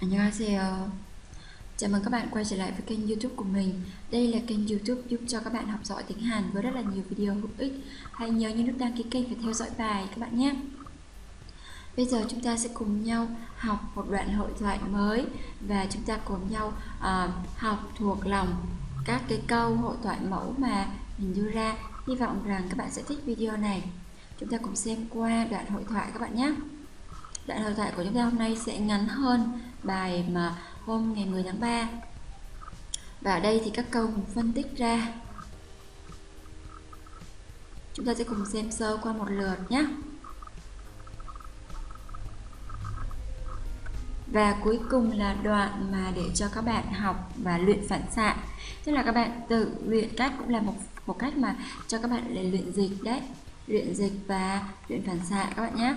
안녕하세요. Chào mừng các bạn quay trở lại với kênh youtube của mình Đây là kênh youtube giúp cho các bạn học giỏi tiếng Hàn với rất là nhiều video hữu ích Hãy nhớ nhấn nút đăng ký kênh và theo dõi bài các bạn nhé Bây giờ chúng ta sẽ cùng nhau học một đoạn hội thoại mới Và chúng ta cùng nhau uh, học thuộc lòng các cái câu hội thoại mẫu mà mình đưa ra Hy vọng rằng các bạn sẽ thích video này Chúng ta cùng xem qua đoạn hội thoại các bạn nhé Đoạn hội thoại của chúng ta hôm nay sẽ ngắn hơn bài mà hôm ngày 10 tháng 3 Và ở đây thì các câu cùng phân tích ra. Chúng ta sẽ cùng xem sơ qua một lượt nhé. Và cuối cùng là đoạn mà để cho các bạn học và luyện phản xạ. Tức là các bạn tự luyện cách cũng là một một cách mà cho các bạn để luyện dịch đấy. Luyện dịch và luyện phản xạ các bạn nhé.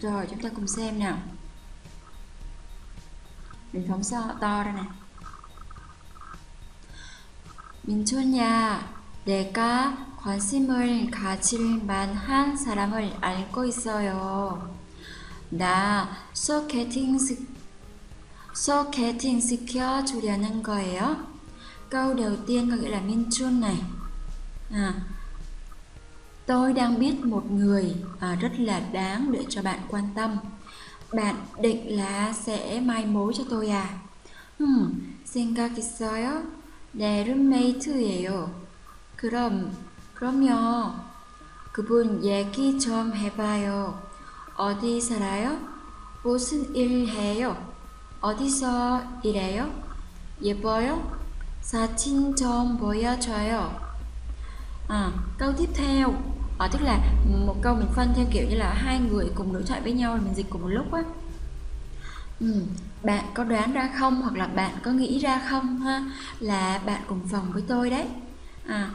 Rồi, chúng ta cùng xem nào mình phóng to, to ra này 민초냐 내가 관심을 가질 만한 사람을 알고 있어요. 나 소개팅 소개팅 시켜 주려는 거예요. Câu đầu tiên có nghĩa là Min Chun này. À, tôi đang biết một người à, rất là đáng để cho bạn quan tâm. Bạn định là sẽ mai mối cho tôi à? 음, 생각 있어요? 네, 룸메이트예요. 그럼, 그럼요. 그분 얘기 좀 해봐요. 어디 살아요? 무슨 일 해요? 어디서 일해요? 예뻐요? 사진 좀 보여줘요. À, câu tiếp à, tức là một câu mình phân theo kiểu như là hai người cùng đối thoại với nhau là mình dịch cùng một lúc á ừ, bạn có đoán ra không hoặc là bạn có nghĩ ra không ha là bạn cùng phòng với tôi đấy à,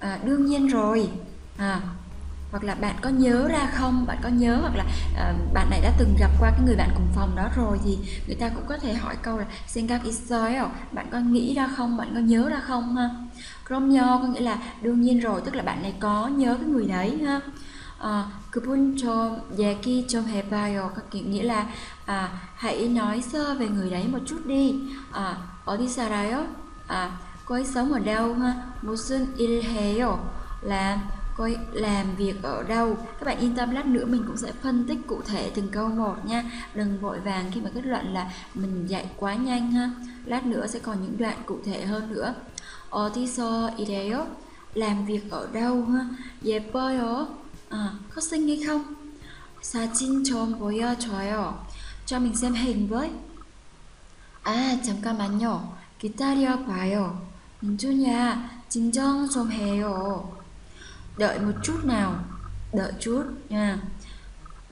à đương nhiên rồi à hoặc là bạn có nhớ ra không bạn có nhớ hoặc là uh, bạn này đã từng gặp qua cái người bạn cùng phòng đó rồi thì người ta cũng có thể hỏi câu là 생각 있어요 bạn có nghĩ ra không bạn có nhớ ra không ha 그럼요 có nghĩa là đương nhiên rồi tức là bạn này có nhớ cái người đấy ha à, 그분 좀 얘기 좀 해봐요 có nghĩa là à, hãy nói sơ về người đấy một chút đi à, 어디 살아요 à, cô ấy sống ở đâu ha 무슨 일 해요 là cô làm việc ở đâu các bạn yên tâm lát nữa mình cũng sẽ phân tích cụ thể từng câu một nha đừng vội vàng khi mà kết luận là mình dạy quá nhanh ha lát nữa sẽ còn những đoạn cụ thể hơn nữa 어디서 일해요? làm việc ở đâu ha 예뻐요 à, có xinh hay không 사진 좀 보여줘요 cho mình xem hình với 아 잠깐만요 기다려 봐요 민준이야 진정 좀 해요 đợi một chút nào đợi chút nha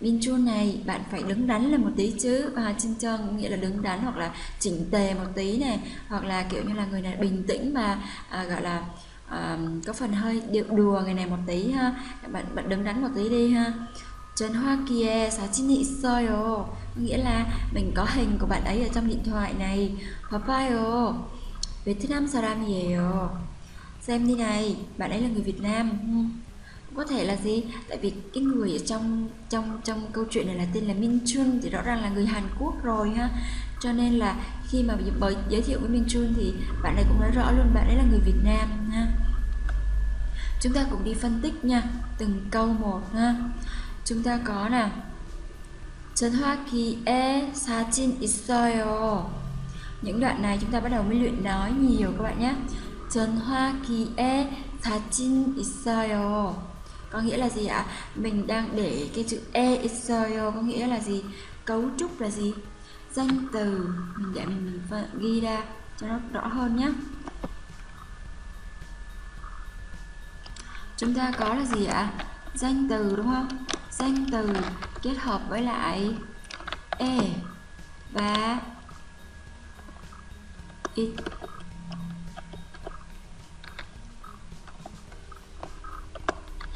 Min chun này bạn phải đứng đắn là một tí chứ. Và chân chân nghĩa là đứng đắn hoặc là chỉnh tề một tí này Hoặc là kiểu như là người này bình tĩnh mà à, gọi là à, có phần hơi điệu đùa người này một tí ha. Bạn bạn đứng đắn một tí đi ha. Trần Hoa kia xá chín nhị soi ồ. Nghĩa là mình có hình của bạn ấy ở trong điện thoại này. Papai ồ. Việt Nam sao làm gì ồ. Xem đi này, bạn ấy là người Việt Nam ừ có thể là gì tại vì cái người ở trong trong trong câu chuyện này là tên là Min Chun thì rõ ràng là người Hàn Quốc rồi ha cho nên là khi mà bởi giới thiệu với Min Chun thì bạn này cũng nói rõ luôn bạn ấy là người Việt Nam ha chúng ta cùng đi phân tích nha từng câu một ha chúng ta có nào 전화기에 사진 있어요 những đoạn này chúng ta bắt đầu mới luyện nói nhiều các bạn nhé 전화기에 사진 있어요 có nghĩa là gì ạ? Mình đang để cái chữ e Israel có nghĩa là gì? Cấu trúc là gì? Danh từ. Mình để mình, mình ghi ra cho nó rõ hơn nhé chúng ta có là gì ạ? Danh từ đúng không? Danh từ kết hợp với lại e và it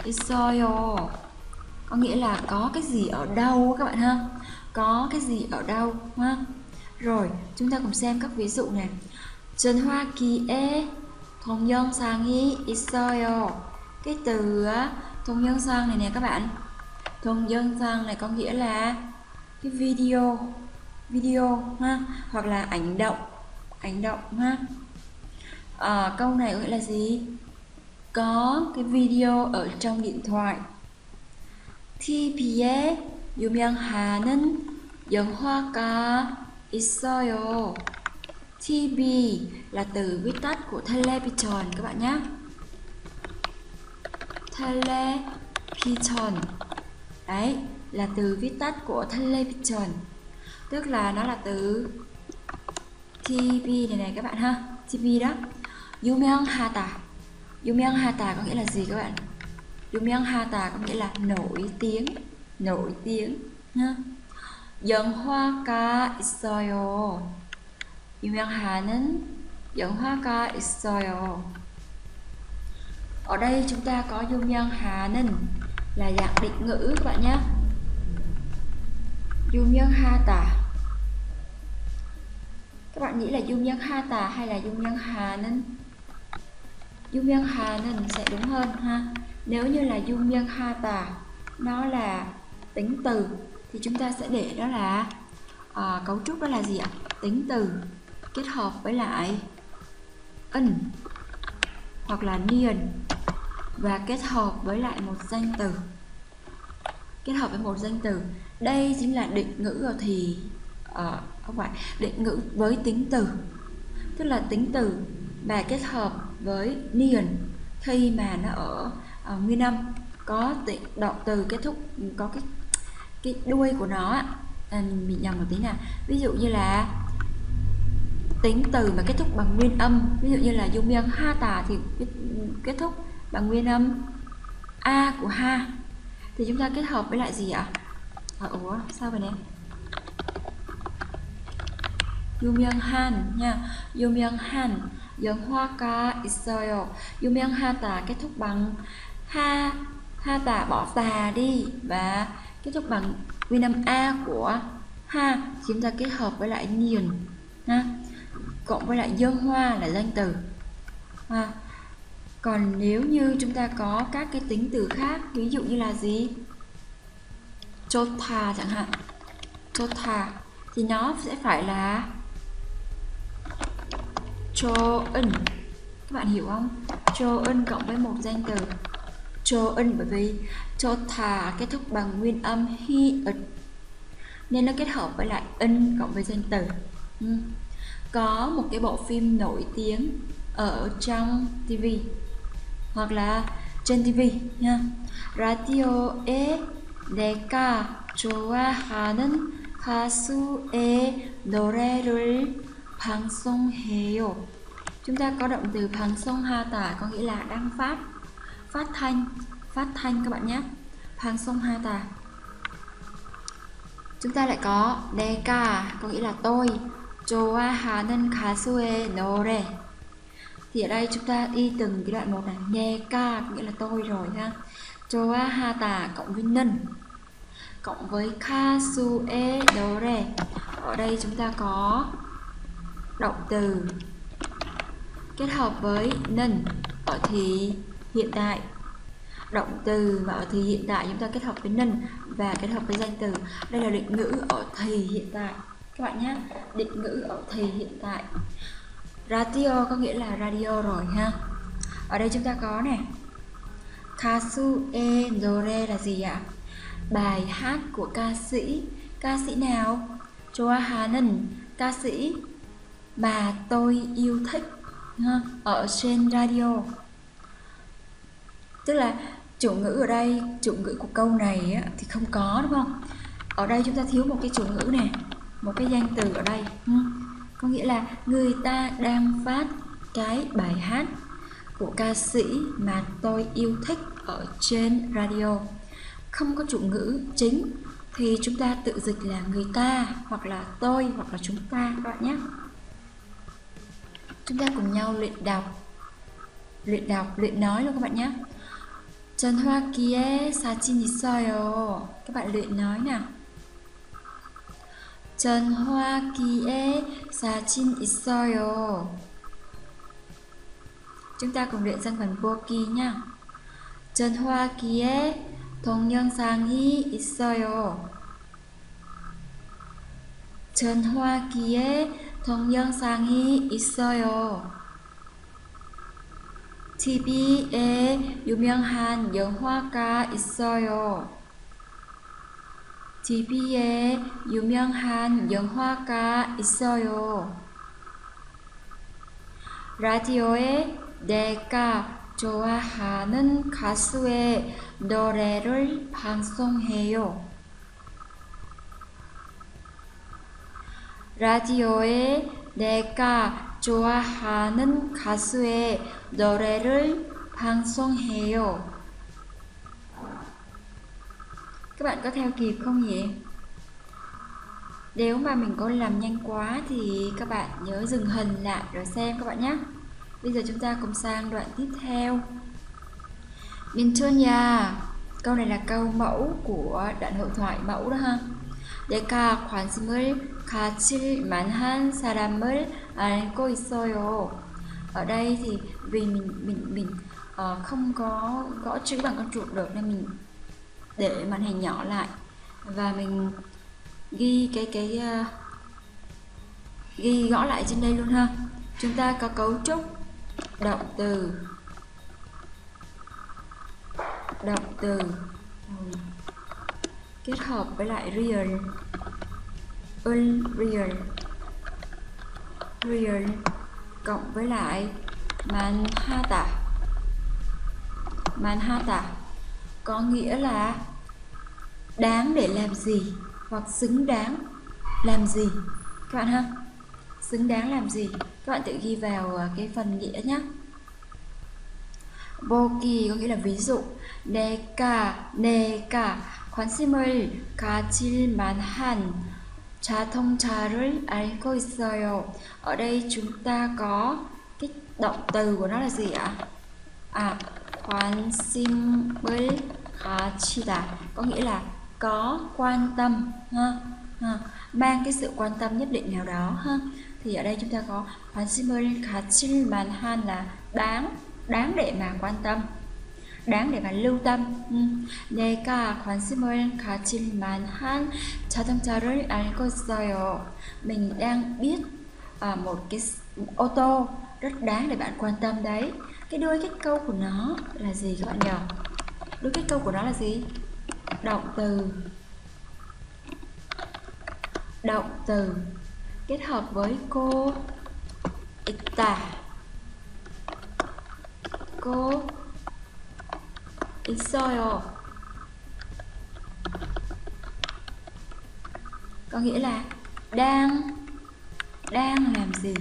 있어요 có nghĩa là có cái gì ở đâu các bạn ha có cái gì ở đâu ha rồi chúng ta cùng xem các ví dụ này 전화기에 동영상이 있어요 cái từ thùng nhân sang này nè các bạn thùng nhân sang này có nghĩa là cái video video ha hoặc là ảnh động ảnh động ha à, câu này gọi là gì có cái video ở trong điện thoại TV에 유명하는 영화가 있어요. TV là từ viết tắt của television các bạn nhé. Television. Đấy, là từ viết tắt của television. Tức là nó là từ TV này này các bạn ha. TV đó. 유명하다. 유명하다 có nghĩa là gì các bạn? 유명하다 có nghĩa là nổi tiếng, nổi tiếng ha. 영화가 있어요. 유명하는 영화가 있어요. Ở đây chúng ta có 유명하는 là dạng định ngữ các bạn nhé. 유명하다. Các bạn nghĩ là 유명하다 hay là 유명하는? Dung Hà nên sẽ đúng hơn ha. Nếu như là Dung Hà Tà Nó là tính từ Thì chúng ta sẽ để đó là à, Cấu trúc đó là gì ạ? Tính từ kết hợp với lại in hoặc là niên và kết hợp với lại một danh từ. Kết hợp với một danh từ. Đây chính là định ngữ rồi thì uh, không phải định ngữ với tính từ. Tức là tính từ mà kết hợp với neon khi mà nó ở, ở nguyên âm. Có động từ kết thúc có cái cái đuôi của nó à, mình nhầm một tí nè ví dụ như là tính từ mà kết thúc bằng nguyên âm. Ví dụ như là dung miêng ha tà thì kết, kết thúc bằng nguyên âm. A của ha. Thì chúng ta kết hợp với lại gì ạ? À, ủa sao vậy nè? Dung miêng han nha. Dung miêng han. 영화가 있어요 유명하다 kết thúc bằng ha ha tà bỏ tà đi và kết thúc bằng nguyên âm a của ha chúng ta kết hợp với lại niền ha cộng với lại dân hoa là danh từ ha. còn nếu như chúng ta có các cái tính từ khác ví dụ như là gì chota chẳng hạn chota thì nó sẽ phải là cho in các bạn hiểu không cho in cộng với một danh từ cho in bởi vì cho thà kết thúc bằng nguyên âm hi ịch nên nó kết hợp với lại in cộng với danh từ ừ. có một cái bộ phim nổi tiếng ở trong TV hoặc là trên TV nha 라디오에 내가 좋아하는 가수의 노래를 방송해요. Chúng ta có động từ 방송하다 có nghĩa là đăng phát phát thanh phát thanh các bạn nhé 방송하다 chúng ta lại có 내가 có nghĩa là tôi 좋아하는 가수의 노래 thì ở đây chúng ta đi từng cái đoạn một này 내가 có nghĩa là tôi rồi ha 좋아하다 cộng với 는 cộng với 가수의 노래 ở đây chúng ta có động từ. Kết hợp với nên ở thì hiện tại. Động từ mà ở thì hiện tại, chúng ta kết hợp với nên và kết hợp với danh từ. Đây là định ngữ ở thì hiện tại. Các bạn nhé, định ngữ ở thì hiện tại. Radio có nghĩa là radio rồi ha. Ở đây chúng ta có này kasu e dore là gì ạ? Bài hát của ca sĩ. Ca sĩ nào? Johanan ca sĩ mà tôi yêu thích ha, ở trên radio. Tức là chủ ngữ ở đây chủ ngữ của câu này á, thì không có đúng không? Ở đây chúng ta thiếu một cái chủ ngữ này một cái danh từ ở đây có nghĩa là người ta đang phát cái bài hát của ca sĩ mà tôi yêu thích ở trên radio. Không có chủ ngữ chính thì chúng ta tự dịch là người ta hoặc là tôi hoặc là chúng ta các bạn nhé chúng ta cùng nhau luyện đọc luyện đọc luyện nói luôn các bạn nhé 전화기에 사진 있어요. Các bạn luyện nói nào. 전화기에 사진 있어요. Chúng ta cùng luyện sang phần 보기 nha. 전화기에 동영상이 있어요. 전화기에 동영상이 있어요. TV에 유명한 영화가 있어요. TV에 유명한 영화가 있어요. 라디오에 내가 좋아하는 가수의 노래를 방송해요. 라디오에 내가 좋아하는 가수의 노래를 방송해요. Các bạn có theo kịp không nhỉ? Nếu mà mình có làm nhanh quá thì các bạn nhớ dừng hình lại rồi xem các bạn nhé. Bây giờ chúng ta cùng sang đoạn tiếp theo. Mintunya. Câu này là câu mẫu của đoạn hội thoại mẫu đó ha. 내가 관심을 가질 만한 사람을 알고 있어요. Ở đây thì vì mình mình mình uh, không có gõ chữ bằng con chuột được nên mình để màn hình nhỏ lại và mình ghi cái cái uh, ghi gõ lại trên đây luôn ha. Chúng ta có cấu trúc động từ động từ kết hợp với lại real unreal real cộng với lại manhattan manhattan có nghĩa là đáng để làm gì hoặc xứng đáng làm gì các bạn ha xứng đáng làm gì các bạn tự ghi vào à, cái phần nghĩa nhé 보기 có nghĩa là ví dụ 내가 내가 관심을 가질 만한 자동차를 알고 있어요. Ở đây chúng ta có cái động từ của nó là gì ạ? À, 관심을 가지다 có nghĩa là có quan tâm ha, ha mang cái sự quan tâm nhất định nào đó ha thì ở đây chúng ta có 관심을 가질 만한 là đáng đáng để mà quan tâm đáng để mà lưu tâm. 내가 관심을 가질 만한 자동차를 알고 있어요. Mình đang biết uh, một cái ô tô rất đáng để bạn quan tâm đấy. Cái đuôi kết câu của nó là gì các bạn nhỉ? Đuôi kết câu của nó là gì? Động từ động từ kết hợp với cô 있다 cô 있어요. Có nghĩa là đang đang làm gì?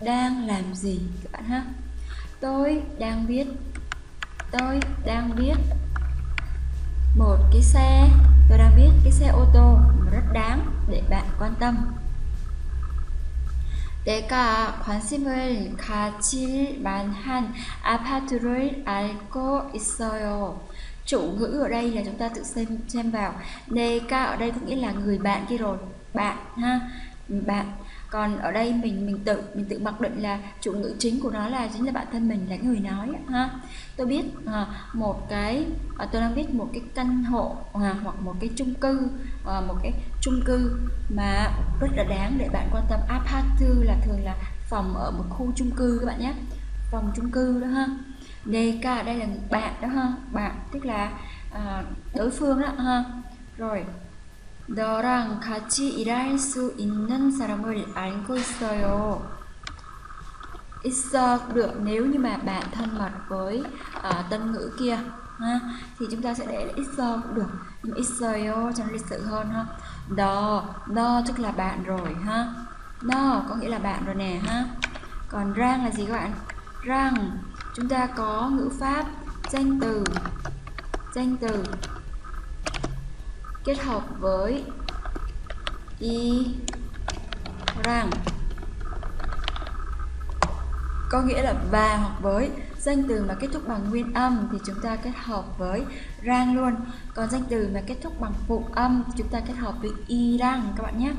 Đang làm gì các bạn ha? Tôi đang biết tôi đang biết một cái xe tôi đang biết cái xe ô tô rất đáng để bạn quan tâm 내가 관심을 가질 만한 아파트를 알고 있어요. Chủ ngữ ở đây là chúng ta tự xem xem vào. Neka ở đây có nghĩa là người bạn kia rồi, bạn ha, bạn. còn ở đây mình mình tự mình tự mặc định là chủ ngữ chính của nó là chính là bản thân mình là người nói ha. Tôi biết à, một cái à, tôi đang biết một cái căn hộ à, hoặc một cái chung cư à, một cái chung cư mà rất là đáng để bạn quan tâm. Apartment là thường là phòng ở một khu chung cư các bạn nhé. Phòng chung cư đó ha. Deka đây là bạn đó ha. Bạn tức là à, đối phương đó ha. Rồi 너랑 같이 일할 수 있는 사람을 알고 있어요. 있어 được nếu như mà bạn thân mật với uh, tân ngữ kia ha thì chúng ta sẽ để là 있어 cũng được nhưng 있어요 cho nó lịch sự hơn ha đó no tức là bạn rồi ha no có nghĩa là bạn rồi nè ha còn rang là gì các bạn rang chúng ta có ngữ pháp danh từ danh từ kết hợp với y có nghĩa là và hoặc với. Danh từ mà kết thúc bằng nguyên âm thì chúng ta kết hợp với rang luôn. Còn danh từ mà kết thúc bằng phụ âm, chúng ta kết hợp với y rang các bạn nhé.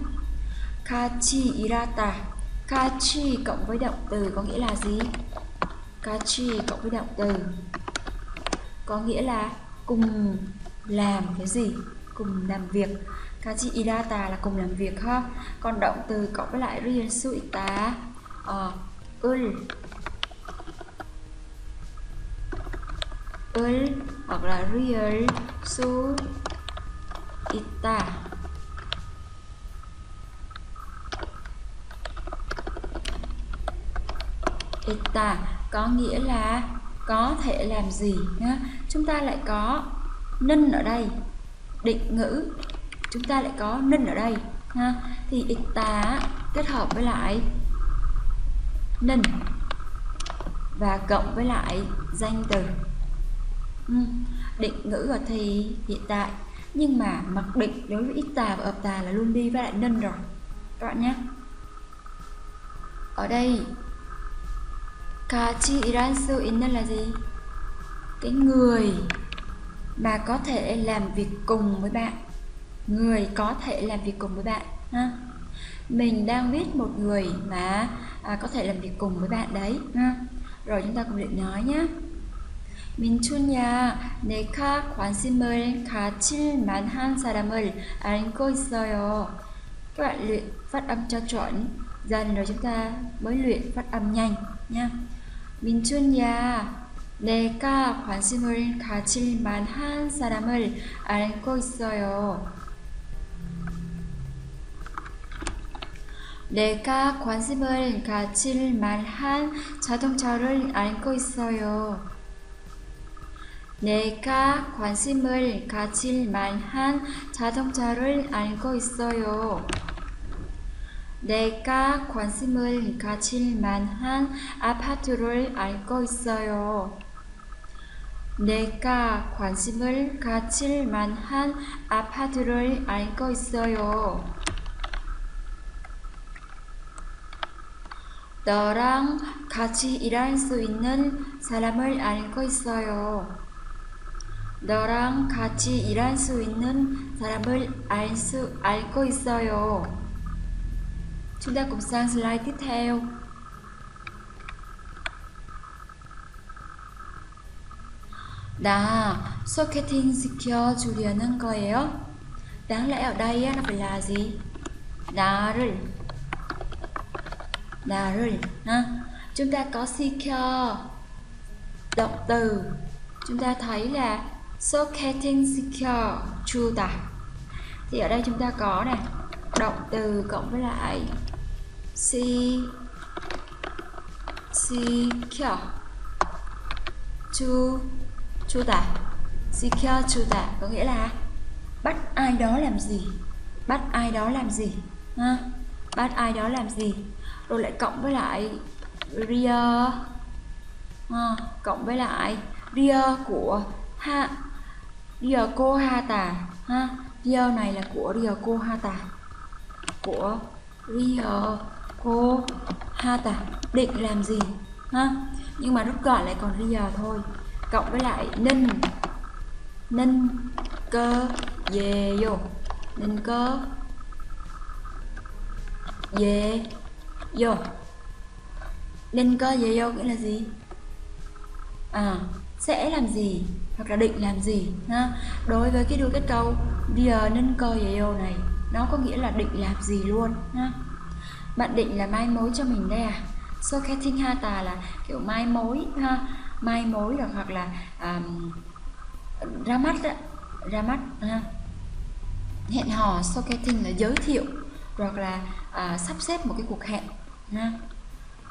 Kachi irata. Kachi cộng với động từ có nghĩa là gì? Kachi cộng với động từ có nghĩa là cùng làm cái gì? Cùng làm việc. Kachi idata là cùng làm việc ha. Còn động từ cộng với lại real suita, ờ, ul. Ul hoặc là real su ita. Ita có nghĩa là có thể làm gì nhá. Chúng ta lại có ninh ở đây định ngữ, chúng ta lại có nên ở đây, ha? Thì ita kết hợp với lại nên và cộng với lại danh từ. Ừ. định ngữ ở thì hiện tại, nhưng mà mặc định đối với ita và opta là luôn đi với lại nên rồi. Các bạn nhé. Ở đây, kachi iransu in là gì? Cái người mà có thể làm việc cùng với bạn người có thể làm việc cùng với bạn ha mình đang biết một người mà à, có thể làm việc cùng với bạn đấy ha rồi chúng ta cùng luyện nói nhé 민춘야, 내가 관심을 가질 만한 사람을 알고 있어요. Các bạn luyện phát âm cho chuẩn dần rồi chúng ta mới luyện phát âm nhanh nha. 민춘야, 내가 관심을 가질 만한 사람을 알고 있어요. 내가 관심을 가질 만한 자동차를 알고 있어요. 내가 관심을 가질 만한 자동차를 알고 있어요. 내가 관심을 가질 만한 아파트를 알고 있어요. 내가 관심을 가질 만한 아파트를 알고 있어요. 너랑 같이 일할 수 있는 사람을 알고 있어요. 너랑 같이 일할 수 있는 사람을 알 수, 알고 있어요. Chúng ta cùng. 나 소개팅 시켜주려는 거예요. Đáng lẽ ở đây nó phải là gì? 나를 나를 ha. Chúng ta có 시켜 động từ. Chúng ta thấy là socket secure chuta thì ở đây chúng ta có này động từ cộng với lại si secure chu chuta secure chuta có nghĩa là? Bắt ai đó làm gì? Bắt ai đó làm gì? Ha bắt ai đó làm gì? Rồi lại cộng với lại rear. Ha, cộng với lại rear của ha Ryoko Hata ha Ryo này là của Ryoko Hata của Ryoko Hata định làm gì? Ha nhưng mà rút gọn lại còn Ryo thôi cộng với lại ninh. Ninh cơ về vô. Ninh cơ về vô. Ninh cơ về vô nghĩa là gì? À sẽ làm gì hoặc là định làm gì, ha? Đối với cái đuôi kết câu giờ nên cơ về vô này, nó có nghĩa là định làm gì luôn, ha? Bạn định là mai mối cho mình đây à? So ha ta là kiểu mai mối, ha? mai mối hoặc hoặc là um, ra mắt đó, ra mắt ha hẹn hò soketing là giới thiệu hoặc là uh, sắp xếp một cái cuộc hẹn ha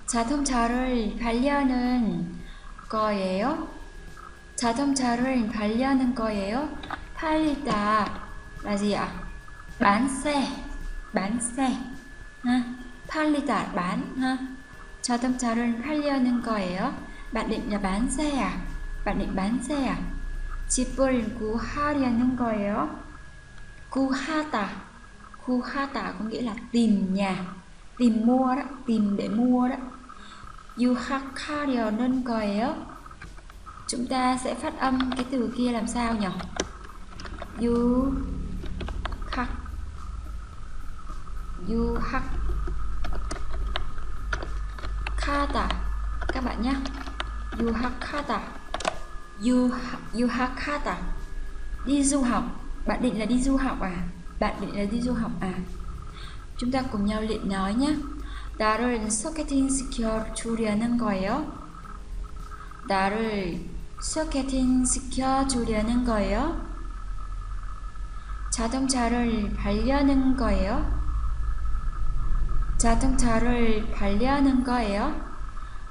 자동차를 가려는 거예요. 자동차를 팔려는 거예요. 팔리다 là gì ạ? Bán xe, bán xe. Ha. 팔리다 bán ha. 자동차를 팔려는 거예요. Bạn định là bán xe à? Bạn định bán xe à? 집을 구하려는 거예요. 구하다. 구하다 có nghĩa là tìm nhà, tìm mua đó, tìm để mua đó. 유학하려는 거예요. chúng ta sẽ phát âm cái từ kia làm sao nhỉ du khắc du hắc khata các bạn nhé du hắc khata đi du học bạn định là đi du học à bạn định là đi du học à chúng ta cùng nhau luyện nói nhé 나를 소개팅 시켜 주려는 거예요? 나를 소개팅 시켜 주려는 거예요? 자동차를 발려는 거예요? 자동차를 발려는 거예요?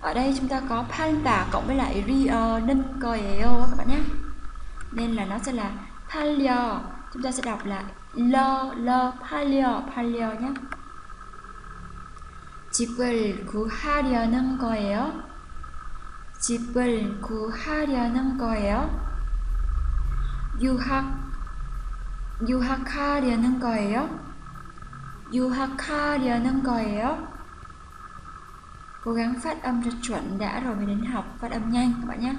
Ở đây chúng ta có 팔다 cộng với lại ri어는 거예요 các bạn nhé. Nên là nó sẽ là 팔려. Chúng ta sẽ đọc là lo lo 팔려 팔려 nhé. 집을 구하려는 거예요? 집을 구하려는 거예요? 유학 유학하려는 거예요? 유학하려는 거예요? Cố gắng phát âm cho chuẩn đã rồi mới đến học phát âm nhanh các bạn nhé.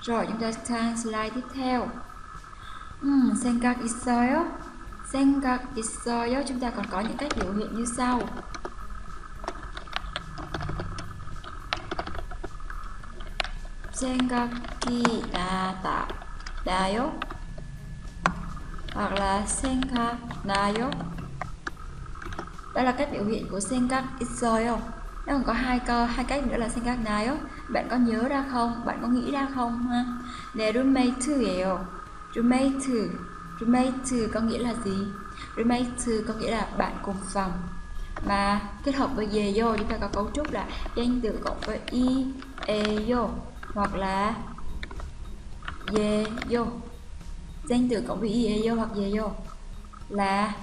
Rồi chúng ta sang slide tiếp theo. 음, 생각 있어요? 생각 있어요? Chúng ta còn có những cách biểu hiện như sau. 생각이 나다. 나요? hoặc là 생각나요 đó là các biểu hiện của senkak isoyo nó còn có hai cơ, hai cách nữa là sen các senkak nayo bạn có nhớ ra không? Bạn có nghĩ ra không ha? Để roommate to roommate roommate có nghĩa là gì? Roommate có nghĩa là bạn cùng phòng. Mà kết hợp với về vô chúng ta có cấu trúc là danh từ cộng với i e vô hoặc là về vô danh từ cộng với i e vô hoặc về vô là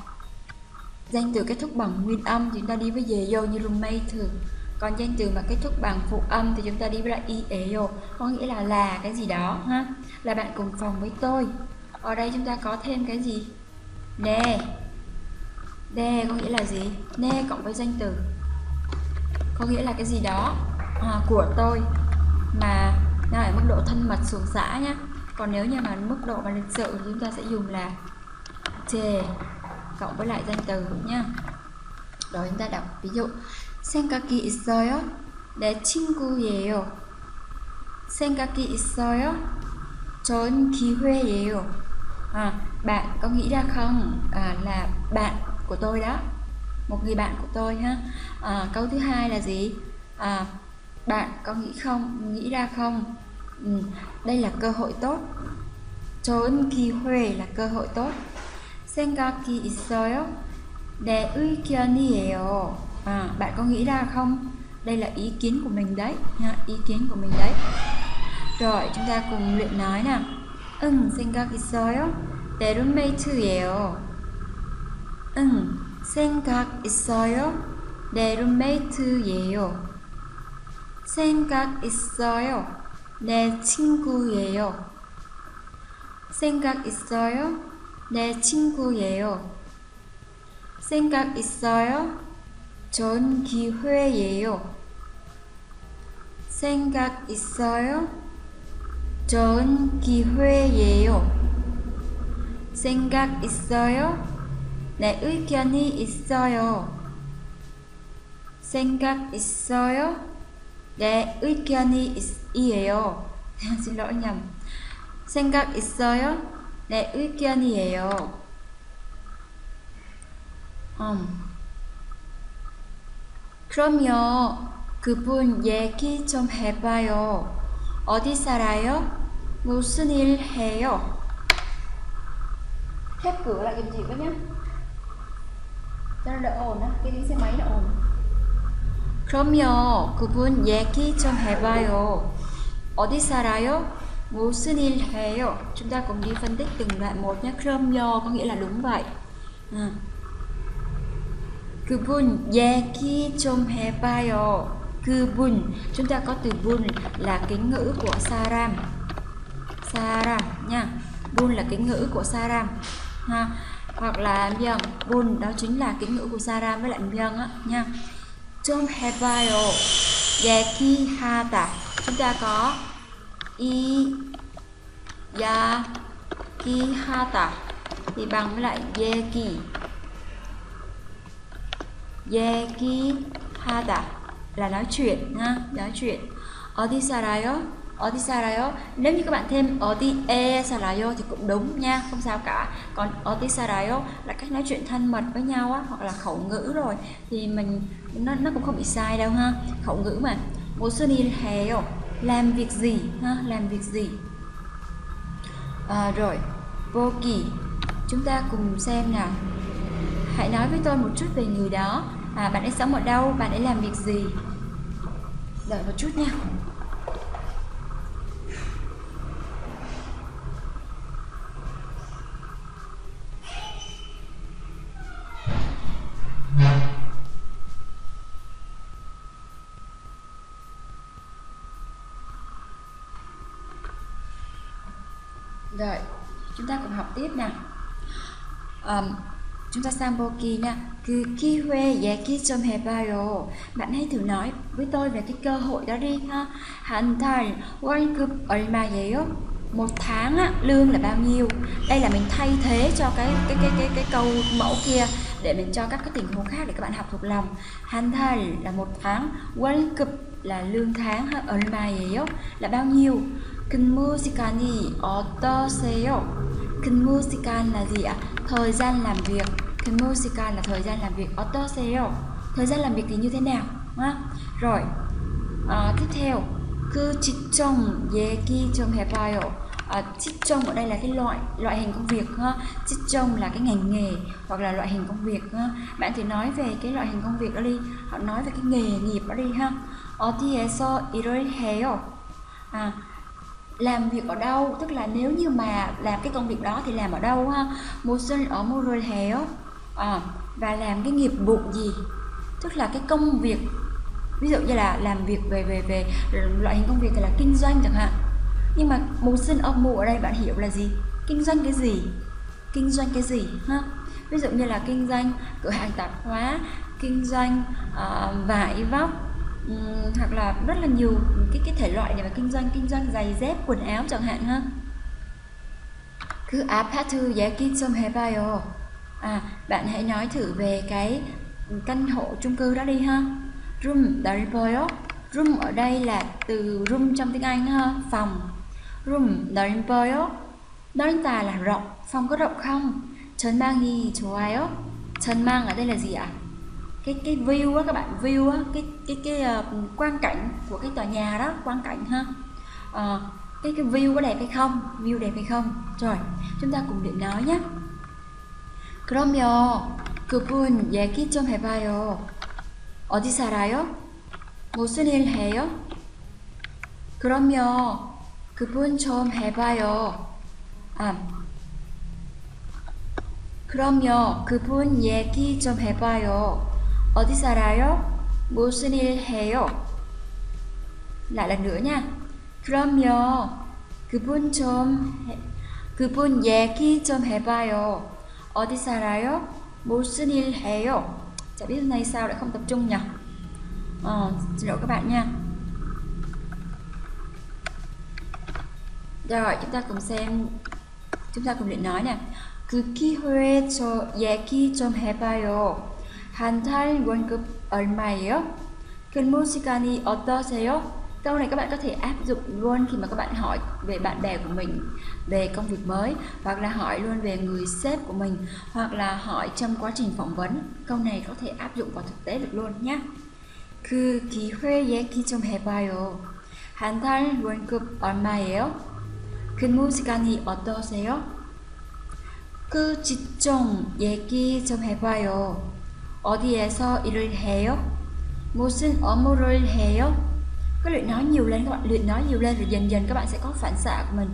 danh từ kết thúc bằng nguyên âm thì chúng ta đi với về vô như roommate thường. Còn danh từ mà kết thúc bằng phụ âm thì chúng ta đi với lại ế vô có nghĩa là là cái gì đó ha? Là bạn cùng phòng với tôi. Ở đây chúng ta có thêm cái gì? Nè. Nè có nghĩa là gì? Nè cộng với danh từ. Có nghĩa là cái gì đó à, của tôi mà nó ở mức độ thân mật xuống xã nhá. Còn nếu như mà mức độ mà lịch sự thì chúng ta sẽ dùng là chề cộng với lại danh từ nhá rồi chúng ta đọc ví dụ 생각이 있어요? 내 친구예요. 생각이 있어요? 좋은 기회예요. À, bạn có nghĩ ra không? À, là bạn của tôi đó. Một người bạn của tôi ha. À, câu thứ hai là gì? À, bạn có nghĩ không? Nghĩ ra không? Ừ, đây là cơ hội tốt 좋은 기회 là cơ hội tốt 생각이 있어요? 내 의견이에요 à, bạn có nghĩ ra không đây là ý kiến của mình đấy ha, ý kiến của mình đấy rồi chúng ta cùng luyện nói nào 응 생각 있어요? 내 룸메이트예요 응 생각 있어요? 내 룸메이트예요 생각 있어요? 내 친구예요. 생각 있어요? 내 친구예요. 생각 있어요? 좋은 기회예요. 생각 있어요? 좋은 기회예요. 생각 있어요? 내 의견이 있어요. 생각 있어요? 내 의견이 lỗi nhầm. 생각 있어요? 내 의견이에요. 음. 그럼요. 그분 얘기 좀 해봐요. 어디 살아요? 무슨 일 해요? ồn á cái tiếng xe máy nó ồn 그럼요. 그분 얘기 좀 해봐요. 어디 살아요? 무슨 일 해요? Chúng ta cùng đi phân tích từng đoạn một nhé. 그럼요 có nghĩa là đúng vậy. À. 그분 얘기 좀 해봐요. 그분 chúng ta có từ bun là kính ngữ của Saram. Saram nha. Bun là kính ngữ của Saram. Ha. Hoặc là myung, bun đó chính là kính ngữ của Saram với lại myung á nha. 좀 해봐요. 얘기하다. chúng ta có Yakihata thì bằng với lại Yeki Yekihata là nói chuyện nha, nói chuyện. Odi sarayo, odi sarayo. Nếu như các bạn thêm odi e sarayo thì cũng đúng nha, không sao cả. Còn odi sarayo là cách nói chuyện thân mật với nhau á, hoặc là khẩu ngữ rồi thì mình nó nó cũng không bị sai đâu ha. Khẩu ngữ mà. Một số đi hè? Làm việc gì ha? Làm việc gì? À, rồi, 보기. Chúng ta cùng xem nào. Hãy nói với tôi một chút về người đó. À, bạn ấy sống ở đâu? Bạn ấy làm việc gì? Đợi một chút nha. Rồi, chúng ta cùng học tiếp nào. Um, chúng ta sang boki nha. 그 기회 얘기 좀 해봐요. Bạn hãy thử nói với tôi về cái cơ hội đó đi ha. 한 달 월급 얼마예요? Một tháng á, lương là bao nhiêu? Đây là mình thay thế cho cái cái cái cái cái câu mẫu kia để mình cho các cái tình huống khác để các bạn học thuộc lòng. 한 달 là một tháng, 월급 là lương tháng ha, 얼마예요? là bao nhiêu? 근무 시간이 어떠세요? 근무 시간 là gì ạ? Thời gian làm việc. 근무 시간 là thời gian làm việc. 어떠세요? Thời gian làm việc thì như thế nào? Ha? Rồi. À, tiếp theo. 그 직종 얘기 좀 해봐요. À, 직종 ở đây là cái loại loại hình công việc ha. 직종 là cái ngành nghề hoặc là loại hình công việc ha. Bạn thì nói về cái loại hình công việc đó đi. Họ nói về cái nghề nghiệp đó đi ha. 어디에서 일을 해요? À, làm việc ở đâu? Tức là nếu như mà làm cái công việc đó thì làm ở đâu ha? Mô sinh ở mô rồi héo à, và làm cái nghiệp vụ gì? Tức là cái công việc ví dụ như là làm việc về về về loại hình công việc thì là kinh doanh chẳng hạn. Nhưng mà mô sinh ông mô ở đây bạn hiểu là gì? Kinh doanh cái gì? Kinh doanh cái gì ha? Ví dụ như là kinh doanh cửa hàng tạp hóa kinh doanh uh, vải vóc um, hoặc là rất là nhiều cái cái thể loại để mà kinh doanh kinh doanh giày dép quần áo chẳng hạn ha 그 아파트 얘기 좀 해봐요 à bạn hãy nói thử về cái căn hộ chung cư đó đi ha room 넓어요 room ở đây là từ room trong tiếng Anh ha phòng room 넓어요 넓다 là rộng phòng có rộng không 전망이 좋아요 전망 ở đây là gì ạ à? cái cái view á các bạn view á cái cái cái uh, quang cảnh của cái tòa nhà đó quang cảnh ha uh, cái cái view có đẹp hay không view đẹp hay không rồi chúng ta cùng luyện nói nhé 그러면 그분 얘기 좀 해봐요 어디 살아요? 무슨 일 해요? 그러면 그분 좀 해봐요 아 그러면 그분 얘기 좀 해봐요 어디 살아요? 무슨 일 해요? lại lần nữa nha. 그럼요. 그분 좀 그분 얘기 좀 해봐요. 어디 살아요? 무슨 일 해요? Chả biết hôm nay sao lại không tập trung nhỉ? Ờ, xin lỗi các bạn nha. Rồi, chúng ta cùng xem chúng ta cùng luyện nói nè. 그 기회에 저 얘기 좀 해봐요. 한달 월급 얼마예요? 근무 시간이 어떠세요? Câu này các bạn có thể áp dụng luôn khi mà các bạn hỏi về bạn bè của mình về công việc mới hoặc là hỏi luôn về người sếp của mình hoặc là hỏi trong quá trình phỏng vấn. Câu này có thể áp dụng vào thực tế được luôn nhé. 그 기회 얘기 좀 해봐요. 한 달 월급 얼마예요? 근무 시간이 어떠세요? 그 직종 얘기 좀 해봐요. 어디에서 일을 해요? 무슨 업무를 해요? Các luyện nói nhiều lên các bạn luyện nói nhiều lên rồi dần dần các bạn sẽ có phản xạ của mình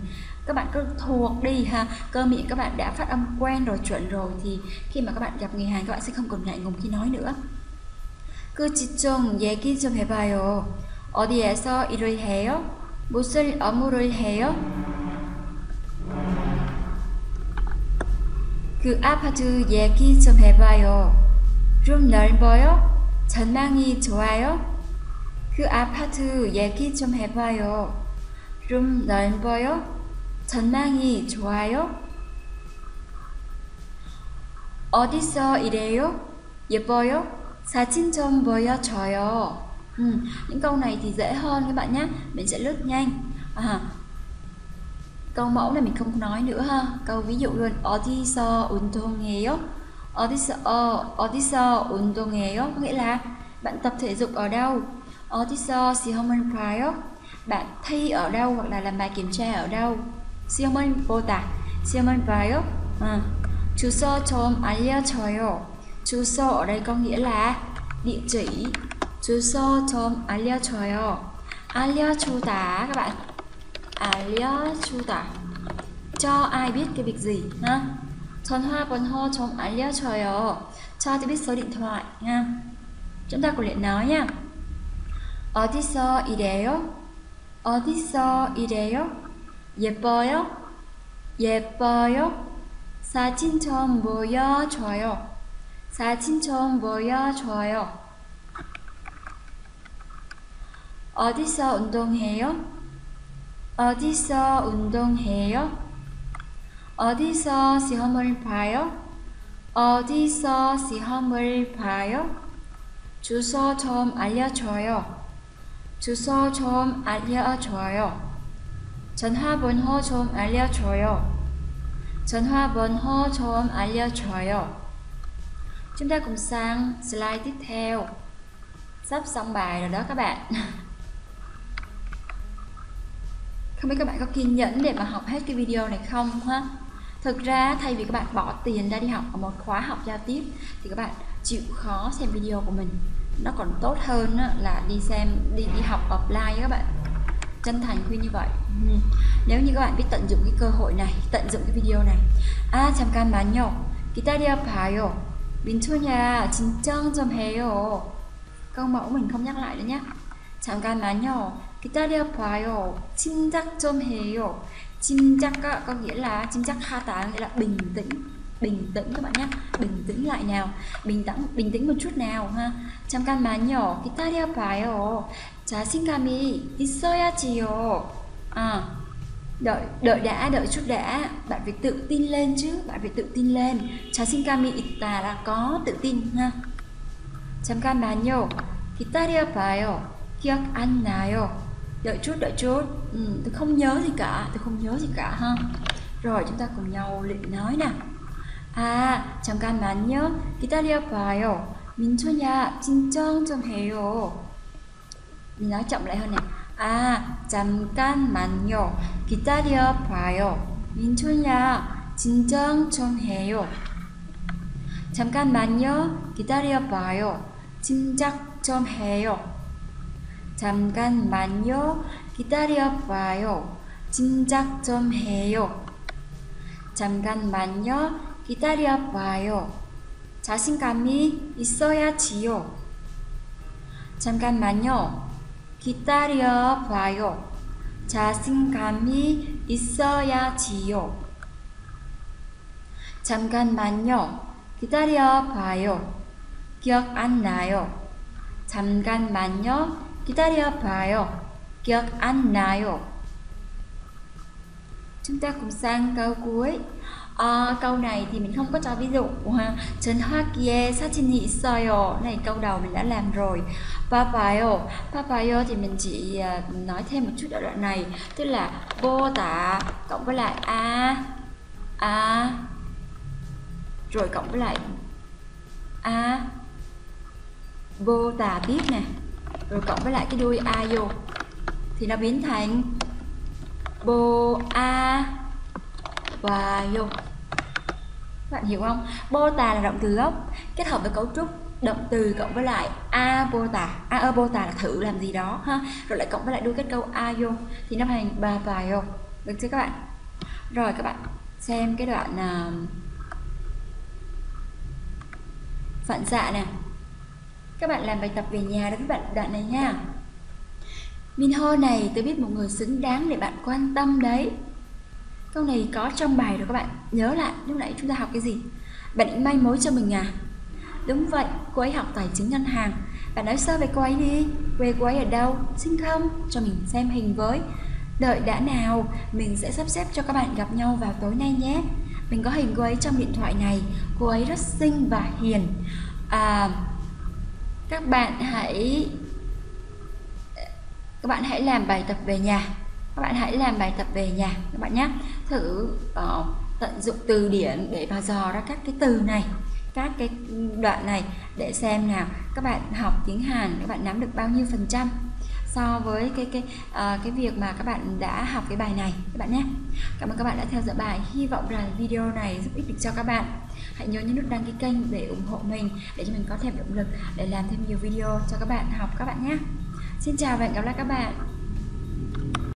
các bạn cứ thuộc đi ha cơ miệng các bạn đã phát âm quen rồi chuẩn rồi thì khi mà các bạn gặp người Hàn các bạn sẽ không còn ngại ngùng khi nói nữa 그 직종 얘기 좀 해봐요 어디에서 일을 해요? 무슨 업무를 해요? 그 아파트 얘기 좀 해봐요 좀 넓어요? 전망이 좋아요? 그 아파트 얘기 좀 해봐요. 좀 넓어요? 전망이 좋아요? 어디서 일해요? 예뻐요? 사진 좀 보여줘요. Ừ, những câu này thì dễ hơn các bạn nhé. Mình sẽ lướt nhanh. à, câu mẫu này mình không nói nữa ha câu ví dụ luôn 어디서 운동해요 어디서 어, 어디서 운동해요 có nghĩa là bạn tập thể dục ở đâu 어디서 시험을 봐요 bạn thi ở đâu hoặc là làm bài kiểm tra ở đâu 시험을 보다 시험을 봐요 à. 주소 좀 알려줘요 주소 ở đây có nghĩa là địa chỉ 주소 좀 알려줘요 알려주다 các bạn 알려주다 cho ai biết cái việc gì ha 전화 번호 좀 알려줘요 cho tôi biết số điện thoại nha chúng ta cùng luyện nói nha 어디서 일해요? 어디서 일해요? 예뻐요? 예뻐요? 사진 좀 보여줘요. 사진 좀 보여줘요. 어디서 운동해요? 어디서 운동해요? 어디서 시험을 봐요? 어디서 시험을 봐요? 주소 좀 알려줘요. 주소 좀 알려줘요. 전화번호 좀 알려줘요. 전화번호 좀 알려줘요. Chúng ta cùng sang slide tiếp theo. Sắp xong bài rồi đó các bạn. Không biết các bạn có kiên nhẫn để mà học hết cái video này không ha? Thực ra thay vì các bạn bỏ tiền ra đi học ở một khóa học giao tiếp thì các bạn chịu khó xem video của mình nó còn tốt hơn là đi xem đi đi học offline các bạn chân thành khuyên như vậy ừ. nếu như các bạn biết tận dụng cái cơ hội này tận dụng cái video này 아 잠깐만요 기다려 봐요 민초냐 진정 좀 해요 câu mẫu mình không nhắc lại nữa nhé 잠깐만요 기다려 봐요 침작 좀 해요 침작 có nghĩa là 침작 하다 nghĩa là bình tĩnh bình tĩnh các bạn nhé bình tĩnh lại nào bình tĩnh bình tĩnh một chút nào ha 잠깐만요 기다려 봐요 자신감이 있어야지요 à đợi đợi đã đợi chút đã bạn phải tự tin lên chứ bạn phải tự tin lên 자신감이 있다 là có tự tin ha 잠깐만요 기다려 봐요 기억 안 나요 đợi chút đợi chút ừ, tôi không nhớ gì cả tôi không nhớ gì cả ha rồi chúng ta cùng nhau luyện nói nào 아, 잠깐만요. 기다려봐요. 민초야, 진정 좀 해요. mình nói chậm lại hơn nè. 아, 잠깐만요. 기다려봐요. 민초야, 진정 좀 해요. 잠깐만요. 기다려봐요. 짐작 좀 해요. 잠깐만요. 기다려봐요. 짐작 좀 해요. 잠깐만요. 기다려봐요. 자신감이 있어야지요. 잠깐만요. 기다려봐요. 자신감이 있어야지요. 잠깐만요. 기다려봐요. 기억 안 나요. 잠깐만요. 기다려봐요. 기억 안 나요. Chúng ta cùng sang câu cuối. à, câu này thì mình không có cho ví dụ ha 전화기에 사진이 있어요 này câu đầu mình đã làm rồi papayo papayo thì mình chỉ uh, nói thêm một chút ở đoạn này tức là vô tả cộng với lại a a rồi cộng với lại a vô tả tiếp nè rồi cộng với lại cái đuôi a vô. Thì nó biến thành bo a và vô. Bạn hiểu không? Bô tà là động từ gốc kết hợp với cấu trúc động từ cộng với lại a bô tà. A ơ bô tà là thử làm gì đó ha. Rồi lại cộng với lại đuôi kết câu a vô thì nó thành ba và vô. Được chưa các bạn? Rồi các bạn xem cái đoạn uh, phản xạ nè các bạn làm bài tập về nhà đối với bạn đoạn này nha. Minho này tôi biết một người xứng đáng để bạn quan tâm đấy. Câu này có trong bài rồi các bạn Nhớ lại lúc nãy chúng ta học cái gì? Bạn định may mối cho mình à? Đúng vậy, cô ấy học tài chính ngân hàng. Bạn nói sao về cô ấy đi Quê cô ấy ở đâu, xin không? Cho mình xem hình với. Đợi đã nào, mình sẽ sắp xếp cho các bạn gặp nhau vào tối nay nhé. Mình có hình cô ấy trong điện thoại này Cô ấy rất xinh và hiền. À, các bạn hãy Các bạn hãy làm bài tập về nhà. Các bạn hãy làm bài tập về nhà các bạn nhé. Thử uh, tận dụng từ điển để mà dò ra các cái từ này các cái đoạn này để xem nào. Các bạn học tiếng Hàn các bạn nắm được bao nhiêu phần trăm so với cái cái uh, cái việc mà các bạn đã học cái bài này các bạn nhé. Cảm ơn các bạn đã theo dõi bài. Hy vọng rằng video này giúp ích được cho các bạn hãy nhớ nhấn nút đăng ký kênh để ủng hộ mình, để cho mình có thêm động lực để làm thêm nhiều video cho các bạn học các bạn nhé. Xin chào và hẹn gặp lại các bạn.